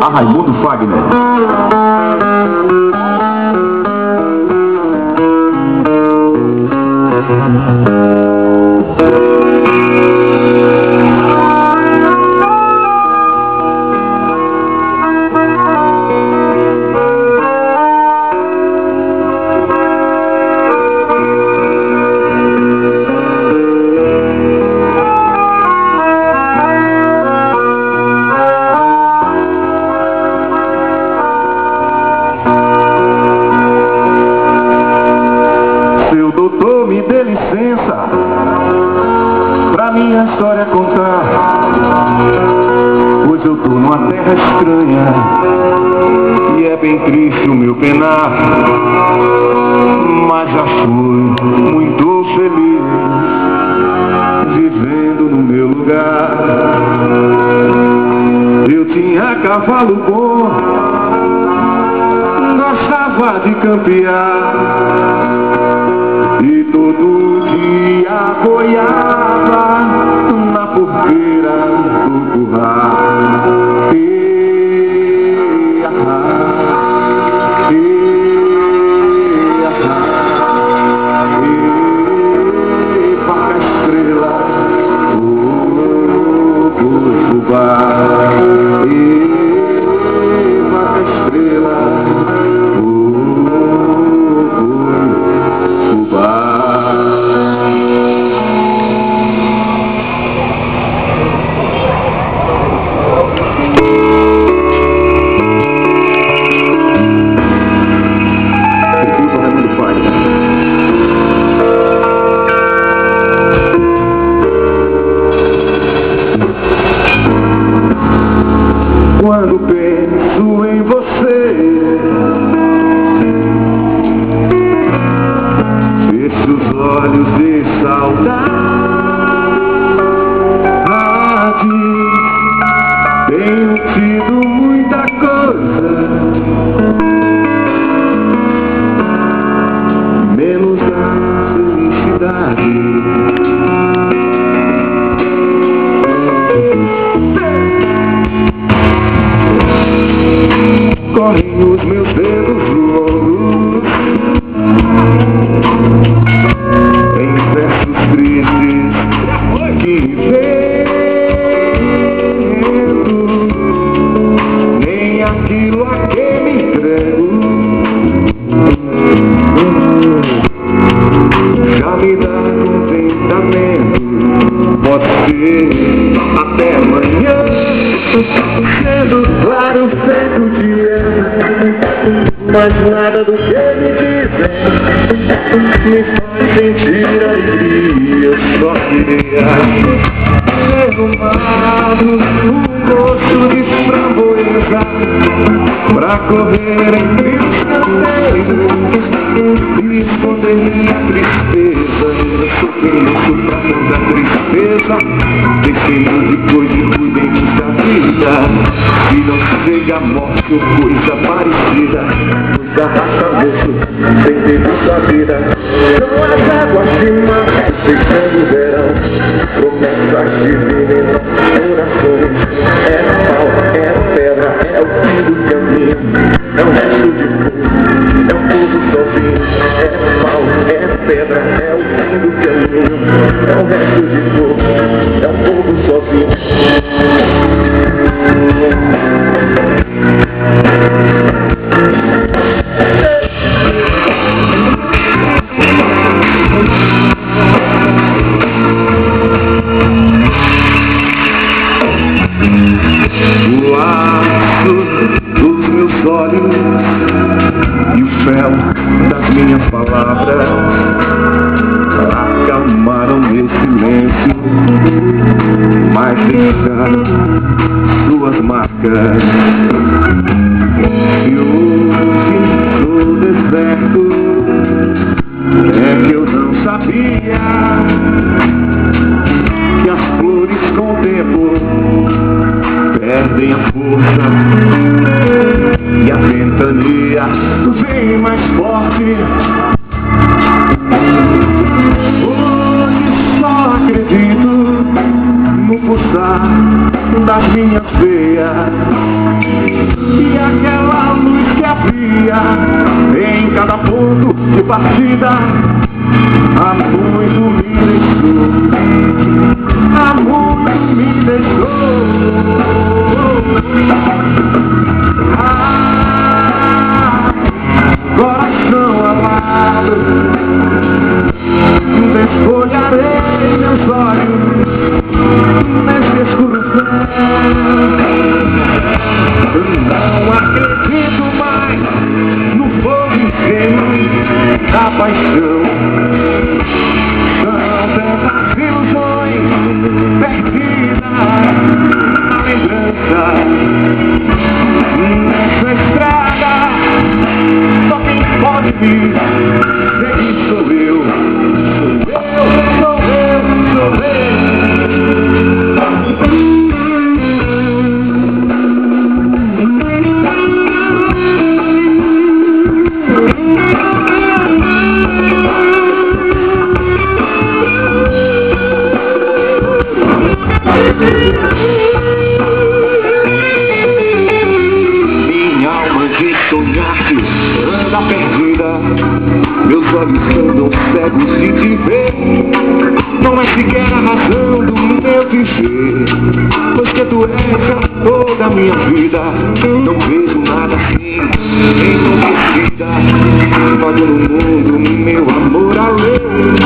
a Raimundo Fagner. Seu me dê licença pra minha história contar. Hoje eu tô numa terra estranha e é bem triste o meu penar. Mas já fui muito feliz vivendo no meu lugar. Eu tinha cavalo bom, gostava de campear. E todo dia boiava na porteira do curral. Tenho tido muita coisa, menos a felicidade. Correm os meus dedos sentir alegria. Eu só queria derrubado um gosto de framboesa pra correr entre os canteiros e esconder minha tristeza. Quem eu sou pra tanta tristeza. Deixemos depois de cuidemos da vida. E não seja a morte ou coisa parecida. Pois arrasta-moço, sem ter visto a vida. São as águas março, secando o verão. Divinas em nossos corações. É pau, suas marcas. E hoje no deserto é que eu não sabia que as flores com o tempo perdem a força e a ventania vem mais forte. Hoje pulsar das minhas veias. E aquela luz que havia em cada ponto de partida. Há muito me deixou Há muito me deixou. Perdida. Meus olhos andam cegos de te ver. Não é sequer a razão do meu viver. Pois que tu és toda a minha vida. Não vejo nada assim enlouquecida Pode no mundo meu amor além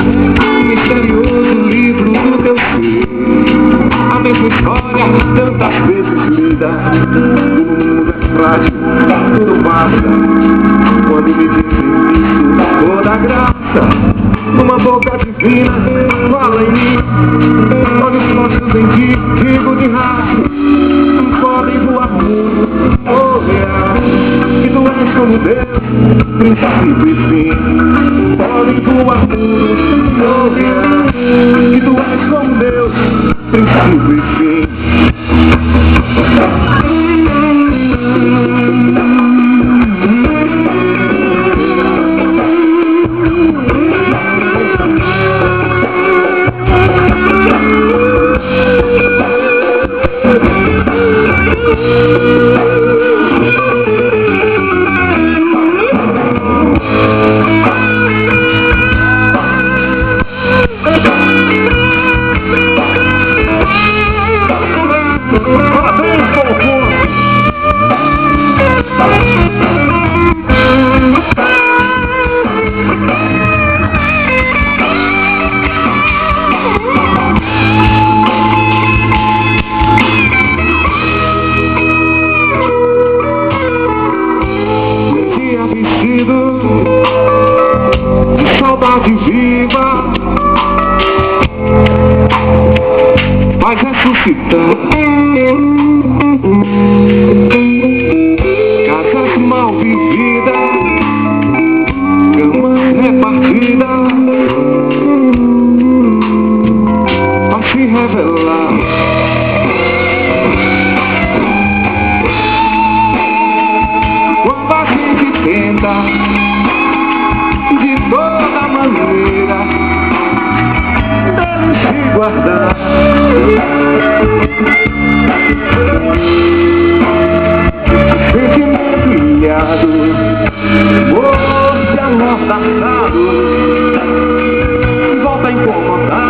Divina fala em mim Olhos postos em ti, digo de raça Podem voar mundo, olhar Que tu és como Deus, princípio e fim voar mundo, olhar Que tu és como Deus, princípio e fim creep out. Amordaçado, volta a incomodar.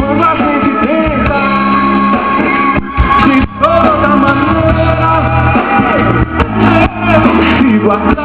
Quando a gente tenta de toda maneira se guardar.